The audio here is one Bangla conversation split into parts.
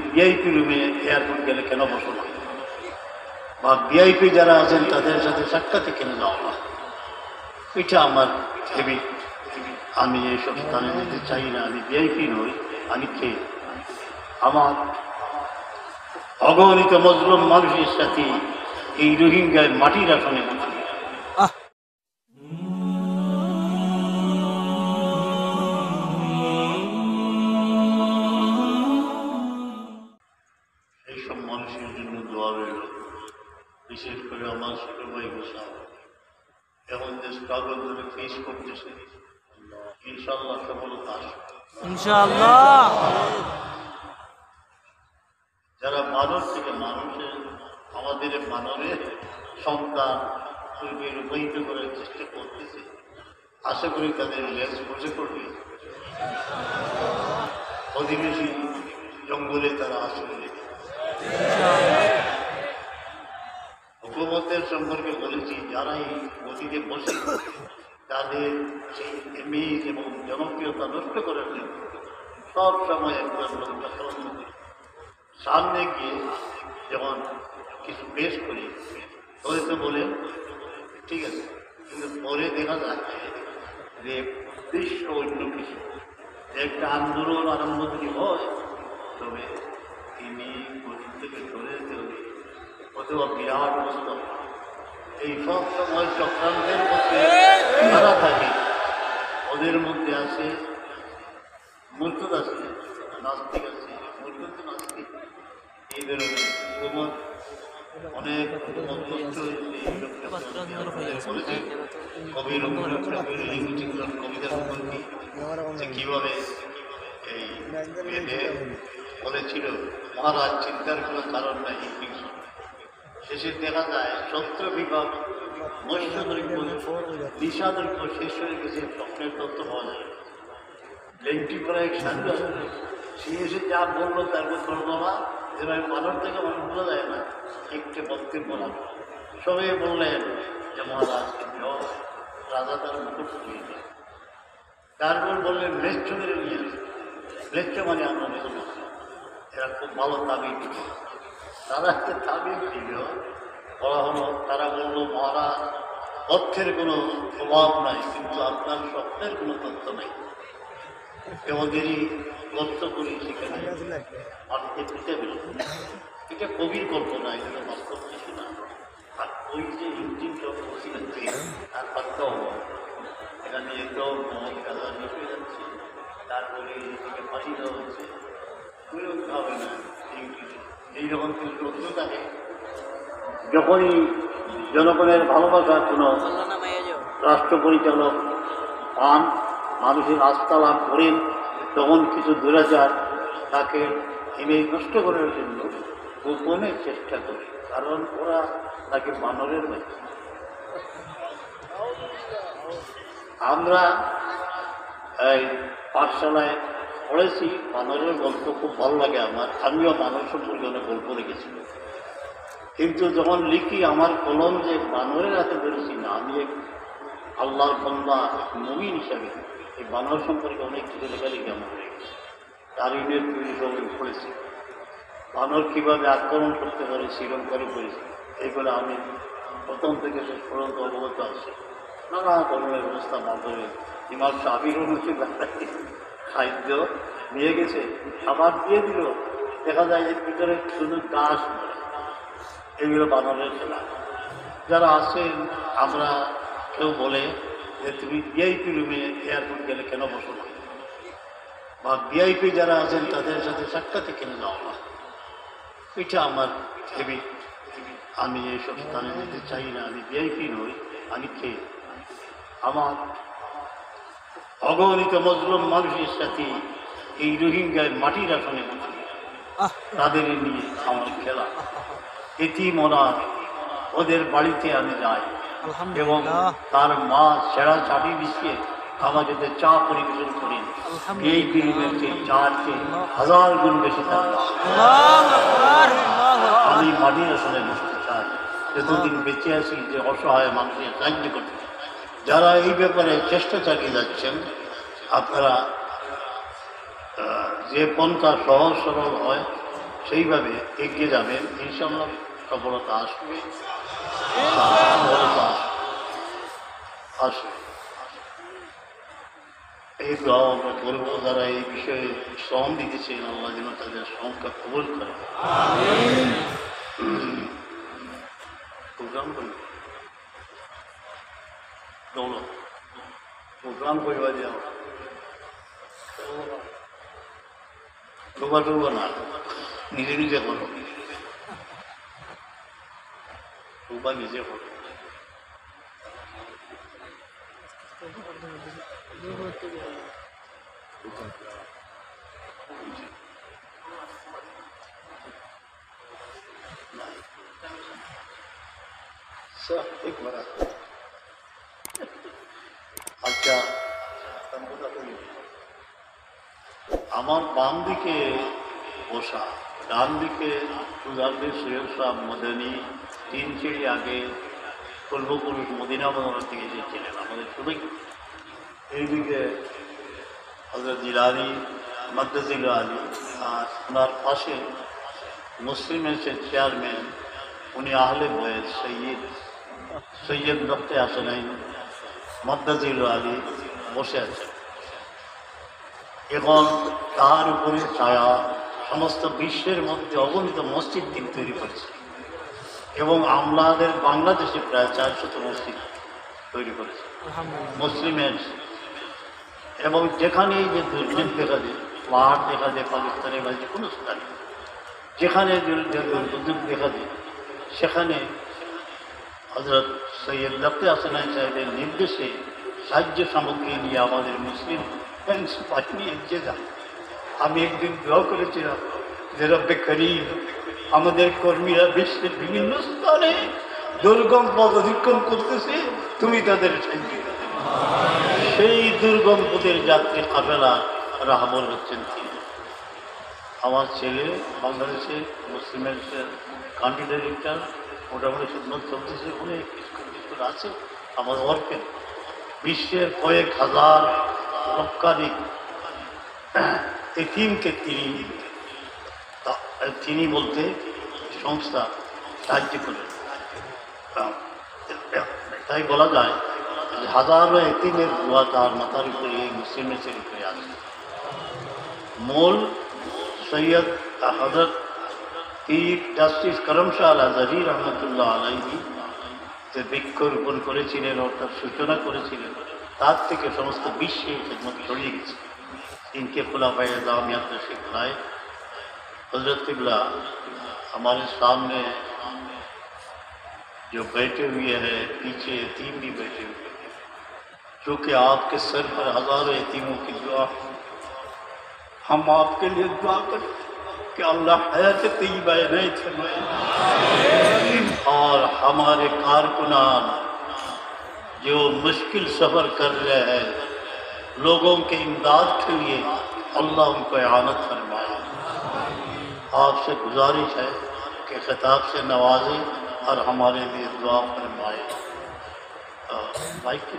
ভিআইপি রুমে এয়ারপোর্ট গেলে কেন বসো না? বা ভিআইপি যারা আছেন, তাদের সাথে সাক্ষাতে কেন যাও না এটা আমার হেবি আমি এইসব স্থানে যেতে চাই না। আমি ভিআইপি নই, আমি কে? আমার অগণিত মজলুম মানুষের সাথে এই রোহিঙ্গায় মাটির আসনে বসে গোসাল এখন যে স্ট্রাগল ধরে ফেস করতেছে ইনশাল্লাহ সফলতা আসবে। ইনশাআল্লাহ। যারা মানব থেকে মানুষের আমাদের মানবের সন্তান পূর্বে রূপায়িত করার চেষ্টা করতেছে আশা করি তাদের লেস বসে করবে অধিবেশী জঙ্গলে তারা আসলে হুকুমতের সম্পর্কে বলেছি যারা এই গতিতে বসে তাদের সেই ইমেজ এবং জনপ্রিয়তা নষ্ট করার জন্য সব সময় একজন লোক চক্রান্ত করে সামনে গিয়ে যখন কিছু পেশ করি, তবে তো বলে, ঠিক আছে, কিন্তু পরে দেখা যাচ্ছে যে উদ্দেশ্য অন্য কিছু। একটা আন্দোলন আরম্ভ যদি হয়, তবে তিনি গতি থেকে সরে যেতে অথবা বিরাট হবে। এই সব সময় চক্রান্তের মধ্যে তারা থাকে ওদের মধ্যে আছে মুরতদ আছে নাস্তিক আছে মুরতদ নাস্তিক। এই ধরনের হুকুমত অনেক কবির কবিতার উপর কি যে এই বেদে বলেছিল মহারাজ চিন্তার কোনো কারণ নাই শেষে দেখা যায়, সত্র বিভাগ মৎস্যদ্রব্য নিশাদ্রব্য শেষ হয়ে গেছে, স্বপ্নের তত্ত্ব পাওয়া যায়। লেংটি করা এক সাধু সে এসে যা বলল তারপর করব না যেভাবে মানুষ থেকে মানুষ বোঝা যায় না, একটি বক্তব্য না সবাই বললেন যে মহারাজ রাজা তার মুকুট নিয়ে যায় তারপর বললেন, ম্লেচ্ছ মেরে নিয়ে আসে। ম্লেচ্ছ মানে আমরা এরা খুব ভালো তাবিজ তারা একটা তাবিজ দিল? বলা হলো, তারা বলল, মহারাজ, অর্থের কোনো প্রভাব নাই, কিন্তু আপনার স্বপ্নের কোনো তথ্য নাই। আমাদেরই গল্প করি সেখানে অর্থে পিঠে বেরো এটা কবির কল্পনা, এটা বাস্তব কিছু না। আর ওই যে ইঞ্জিন সব বসিলেন তার পাত্র এখানে একদম মহল কাজা হয়ে যাচ্ছে, তারপরে এদিকে ফাঁসি দেওয়া হচ্ছে। কোনো হবে না, এই- এইরকম কিছু থাকে, যখনই জনগণের ভালোবাসার জন্য রাষ্ট্র পরিচালক পান, মানুষের আস্থা লাভ করেন, তখন কিছু দুরাচার তাকে ইমেজ নষ্ট করার জন্য গোপনে চেষ্টা করে, কারণ ওরা তাকে বানরের বাচ্চা আমরা এই পাঠশালায় পড়েছি বানরের গল্প খুব ভালো লাগে আমার। আমিও মানুষ সম্পর্কে অনেক গল্প লিখেছি কিন্তু যখন লিখি আমার কলম যে বানরের হাতে ধরেছি না, আমি এক আল্লাহর বন্দা নবীন হিসাবে এই বানর সম্পর্কে অনেক কিছু লেখালেখি আমার হয়ে গেছে। তার ইউনিট তৈরি সবাই পড়েছি। বানর কীভাবে আক্রমণ করতে পারে শ্রীলঙ্কারে করেছে এইগুলো আমি প্রথম থেকে শেষ পর্যন্ত অবগত আছি। নানা ধরনের ব্যবস্থা মাধ্যমে ইমাম সাবির অনুষ্ঠিত খাদ্য নিয়ে গেছে, খাবার দিয়ে দিল। দেখা যায় এর ভিতরে শুধু গাছ এগুলো বানরের খেলা। যারা আছেন, আমরা কেউ বলে যে তুমি ভিআইপি রুমে এয়ারপোর্ট গেলে কেন বসো না? বা ভিআইপি যারা আছেন, তাদের সাথে সাক্ষাতে কেন যাও না? এটা আমার হেবি আমি এইসব স্থানে যেতে চাই না। আমি ভিআইপি নই, আমি কে? আমার অগণিত মজলুম মানুষের সাথে এই রোহিঙ্গায় মাটির আসনে তাদের নিয়ে আমার খেলা। এটি মনার ওদের বাড়িতে আমি যাই। এবং তার মা সেরা চাটি বিছিয়ে আমাদের চা পরিবেশন করেন। এই পরিবেশ চেয়ে চার হাজার গুণ বেশি আমি মাটির আসনে বসতে চাই। এতদিন বেঁচে আছি যে অসহায় মানুষের সাহায্য করতে যারা এই ব্যাপারে চেষ্টা চালিয়ে যাচ্ছেন আপনারা যে পন্থা সহজ সরল হয় সেইভাবে এগিয়ে যাবেন। ইনশাল্লাহ সফলতা আসবে। আসবে। এই দোয়া আমরা করব যারা এই বিষয়ে শ্রম দিতেছেন আল্লাহ যেন তাদের শ্রমকে কবল করে। প্রোগ্রাম করবে। দৌলত প্রোগ্রাম করবা যাও ডোবা ডোবা না নিজে নিজে করো ডোবা নিজে করো সব ঠিক বলা আচ্ছা আমার বাম দিকে বসা, ডান দিকে সুজালদের সৈয়দ সাহ মদানি, তিন সিঁড়ি আগে পূর্বপুরুষ মদিনা মদনা থেকে এসেছিলেন আমাদের সবাই এইদিকে হজরত জিলানি মদ্দাজিল আলী, আর ওনার পাশে মুসলিমের সে চেয়ারম্যান উনি আহলে বয়েস সৈয়দ। সৈয়দ রক্তে আসেন মদ্দাজিল আলী বসে আছেন। এবং তার উপরে ছায়া সমস্ত বিশ্বের মধ্যে অগণিত মসজিদ তিনি তৈরি করেছে এবং আমলাদের বাংলাদেশে প্রায় চারশত মসজিদ তৈরি করেছে মুসলিমের এবং যেখানে যে দুর্যোগ দেখা যায় পাহাড় দেখা যায় পাকিস্তানে বা যে কোনো স্থানে যেখানে দুর্যোগ দেখা যায় সেখানে হজরত সৈয়দ লফতে হাসানাই সাহেবের নির্দেশে সাহায্য সামগ্রী নিয়ে আমাদের মুসলিম ফ্রেন্ডস বাহিনী এগিয়ে যায় আমি একদিন দোয়া করেছিলাম যে রব্বে করিম, আমাদের কর্মীরা বিশ্বের বিভিন্ন স্থানে দুর্গম পদ অধিক্রম করতেছে, তুমি তাদের সাহায্য সেই দুর্গম পদের যাত্রী কাফেলা রাহবর হচ্ছেন তিনি। আমার ছেলে বাংলাদেশে মুসলিমের কান্ট্রি ডাইরেক্টর মোটামুটি সুন্দর চলতেছে অনেক কিছু স্কুল আছে। আমার ওয়ার্কে বিশ্বের কয়েক হাজার লক্ষাধিক এটিমকে তিনি তিনি বলতে সংস্থা সাহায্য করেন তাই বলা যায় হাজারো এতিমের দোয়া তার মাথার উপরে মুসলিমের উপরে আছে। মূল সৈয়দ হজরত পীর জাস্টিস করম শাহ আল আজহারি রহমতুল্লাহ আলাইহি যে বৃক্ষরোপণ করেছিলেন অর্থাৎ সূচনা করেছিলেন তার থেকে সমস্ত বিশ্বে খেদমত ছড়িয়ে গেছে इनके खुलाफा जामियात शिखलाए हजरत किबला हमारे सामने जो बैठे हुए हैं पीछे यतीम भी बैठे हुए हैं चूँकि आपके सर पर हजारों यतीमों की दुआ है। हम आपके लिए दुआ करें کہ اللہ حیات طیبہ نہیں فرمائے۔ اور ہمارے کارکنان جو مشکل سفر کر رہے ہیں، لوگوں کے امداد کے لیے اللہ ان کو اعانت فرمائے۔ آپ سے گزارش ہے کہ خطاب سے نوازیں اور ہمارے لیے دعا فرمائے۔ کی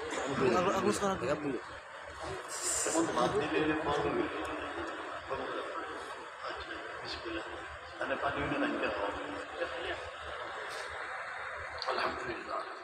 aku aku sekarang kayak puluh untuk aku ada Alhamdulillah.